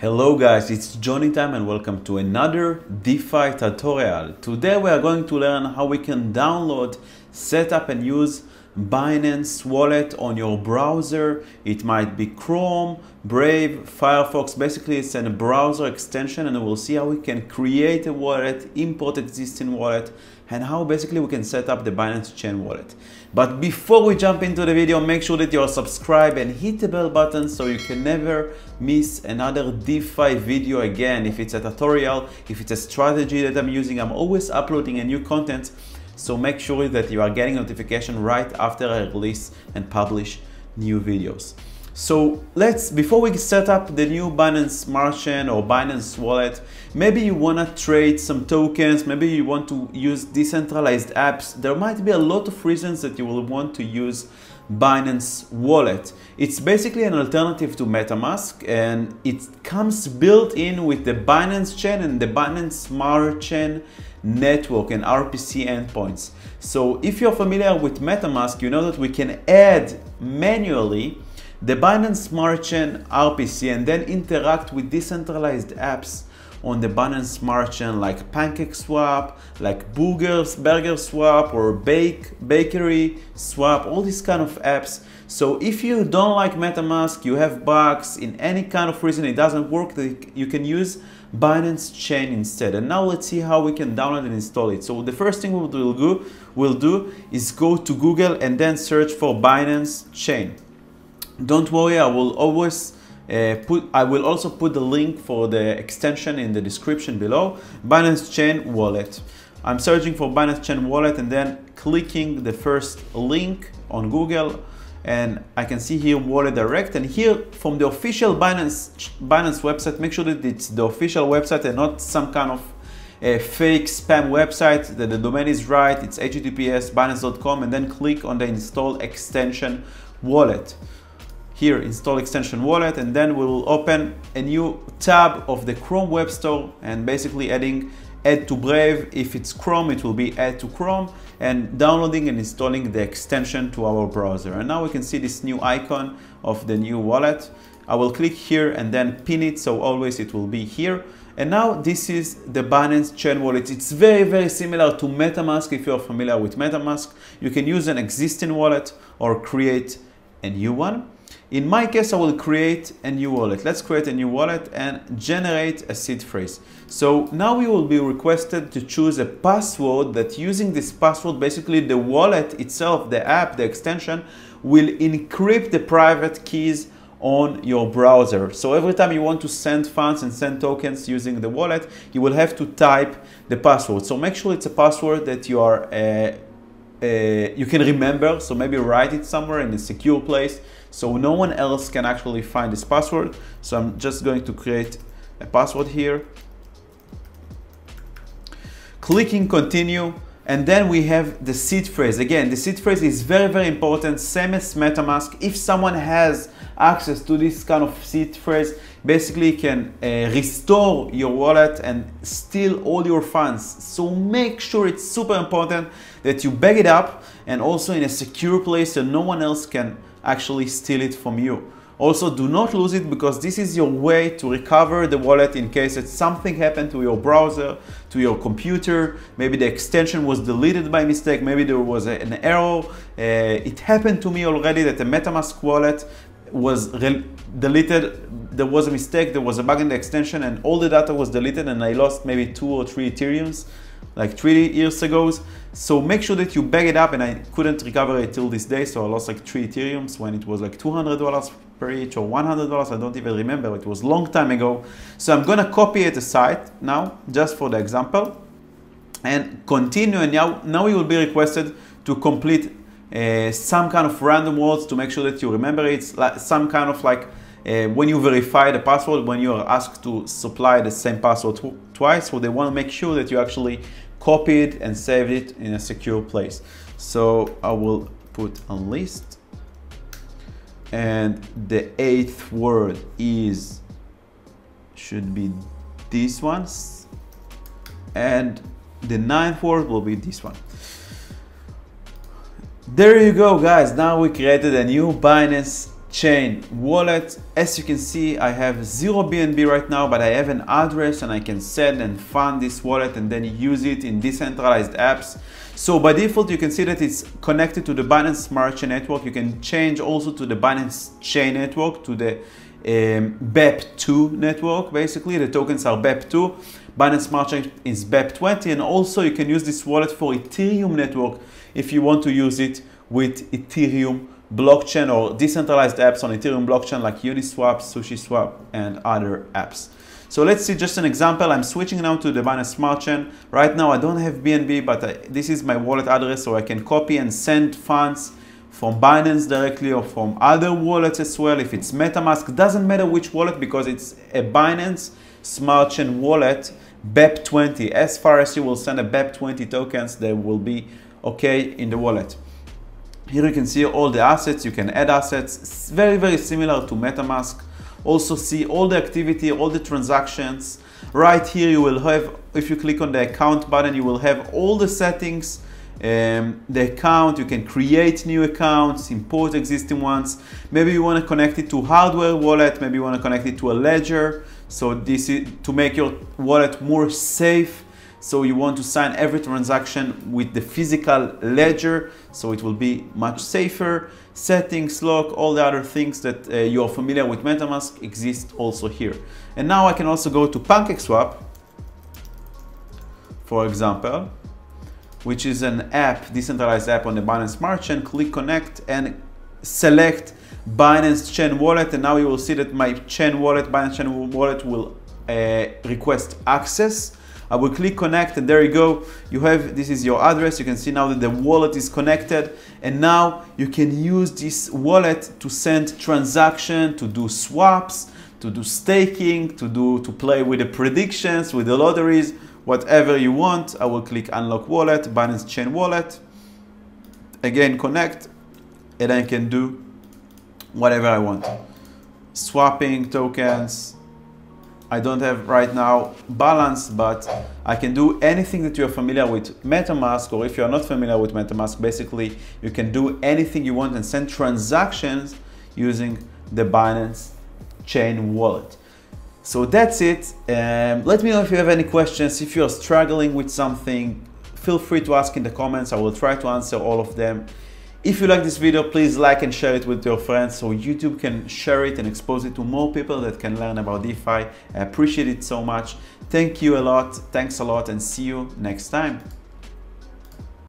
Hello guys, it's Johnny time and welcome to another DeFi tutorial. Today we are going to learn how we can download, set up and use Binance wallet on your browser. It might be Chrome, Brave, Firefox. Basically it's a browser extension and we'll see how we can create a wallet, import existing wallet and how basically we can set up the Binance Chain wallet. But before we jump into the video, make sure that you're subscribed and hit the bell button so you can never miss another DeFi video again. If it's a tutorial, if it's a strategy that I'm using, I'm always uploading a new content. So make sure that you are getting notification right after I release and publish new videos. So let's, before we set up the new Binance Smart Chain or Binance wallet, maybe you wanna trade some tokens, maybe you want to use decentralized apps. There might be a lot of reasons that you will want to use Binance wallet. It's basically an alternative to MetaMask and it comes built in with the Binance chain and the Binance Smart Chain network and RPC endpoints. So if you're familiar with MetaMask, you know that we can add manually the Binance Smart Chain RPC and then interact with decentralized apps on the Binance Smart Chain like PancakeSwap, like Boogers, Burger Swap or Bake, Bakery Swap, all these kind of apps. So if you don't like MetaMask, you have bugs, in any kind of reason it doesn't work, you can use Binance Chain instead. And now let's see how we can download and install it. So the first thing we'll do, we'll do is go to Google and then search for Binance Chain. Don't worry, I will always uh, put, I will also put the link for the extension in the description below, Binance Chain Wallet. I'm searching for Binance Chain Wallet and then clicking the first link on Google and I can see here Wallet Direct. And here from the official Binance, Binance website, make sure that it's the official website and not some kind of a fake spam website that the domain is right it's https binance.com and then click on the install extension wallet here install extension wallet and then we will open a new tab of the Chrome Web Store and basically adding add to Brave. If it's Chrome, it will be add to Chrome and downloading and installing the extension to our browser. And now we can see this new icon of the new wallet. I will click here and then pin it so always it will be here. And now this is the Binance Chain Wallet. It's very, very similar to MetaMask if you're familiar with MetaMask. You can use an existing wallet or create a new one. In my case, I will create a new wallet. Let's create a new wallet and generate a seed phrase. So now we will be requested to choose a password that using this password, basically the wallet itself, the app, the extension, will encrypt the private keys on your browser. So every time you want to send funds and send tokens using the wallet, you will have to type the password. So make sure it's a password that you are uh, uh, you can remember. So maybe write it somewhere in a secure place so no one else can actually find this password. So I'm just going to create a password here. Clicking continue. And then we have the seed phrase. Again, the seed phrase is very, very important. Same as MetaMask. If someone has access to this kind of seed phrase, basically can uh, restore your wallet and steal all your funds. So make sure it's super important that you back it up and also in a secure place so no one else can actually steal it from you. Also, do not lose it because this is your way to recover the wallet in case that something happened to your browser, to your computer. Maybe the extension was deleted by mistake. Maybe there was a, an error. Uh, it happened to me already that the MetaMask wallet was deleted. There was a mistake. There was a bug in the extension and all the data was deleted and I lost maybe two or three Ethereums like three years ago. So make sure that you back it up and I couldn't recover it till this day. So I lost like three Ethereums when it was like $200 per each or $100. I don't even remember. It was long time ago. So I'm going to copy it aside now just for the example and continue. And now, now you will be requested to complete uh, some kind of random words to make sure that you remember it. It's like some kind of like uh, when you verify the password, when you are asked to supply the same password twice, so they want to make sure that you actually copy it and save it in a secure place. So I will put a list and the eighth word is should be this one and the ninth word will be this one. There you go guys, now we created a new Binance chain wallet. As you can see, I have zero BNB right now, but I have an address and I can send and fund this wallet and then use it in decentralized apps. So by default, you can see that it's connected to the Binance Smart Chain network. You can change also to the Binance Chain network, to the um, BEP2 network, basically. The tokens are BEP2. Binance Smart Chain is BEP20. And also you can use this wallet for Ethereum network if you want to use it with Ethereum blockchain or decentralized apps on Ethereum blockchain like Uniswap, SushiSwap, and other apps. So let's see just an example. I'm switching now to the Binance Smart Chain. Right now I don't have BNB, but I, this is my wallet address so I can copy and send funds from Binance directly or from other wallets as well. If it's MetaMask, doesn't matter which wallet because it's a Binance Smart Chain wallet, BEP20. As far as you will send a BEP20 tokens, they will be okay in the wallet. Here you can see all the assets, you can add assets. It's very, very similar to MetaMask also see all the activity, all the transactions. Right here you will have, if you click on the account button, you will have all the settings, um, the account, you can create new accounts, import existing ones. Maybe you want to connect it to hardware wallet, maybe you want to connect it to a ledger. So this is to make your wallet more safe so you want to sign every transaction with the physical ledger, so it will be much safer. Settings, lock, all the other things that uh, you're familiar with MetaMask exist also here. And now I can also go to PancakeSwap, for example, which is an app, decentralized app on the Binance Smart Chain. Click connect and select Binance Chain Wallet. And now you will see that my Chain Wallet, Binance Chain Wallet will uh, request access I will click connect and there you go. You have, this is your address. You can see now that the wallet is connected and now you can use this wallet to send transaction, to do swaps, to do staking, to do, to play with the predictions, with the lotteries, whatever you want. I will click unlock wallet, Binance Chain wallet. Again, connect and I can do whatever I want. Swapping tokens, I don't have right now balance, but I can do anything that you're familiar with MetaMask, or if you're not familiar with MetaMask, basically you can do anything you want and send transactions using the Binance Chain wallet. So that's it. Um, let me know if you have any questions. If you're struggling with something, feel free to ask in the comments. I will try to answer all of them. If you like this video, please like and share it with your friends so YouTube can share it and expose it to more people that can learn about DeFi. I appreciate it so much. Thank you a lot. Thanks a lot and see you next time.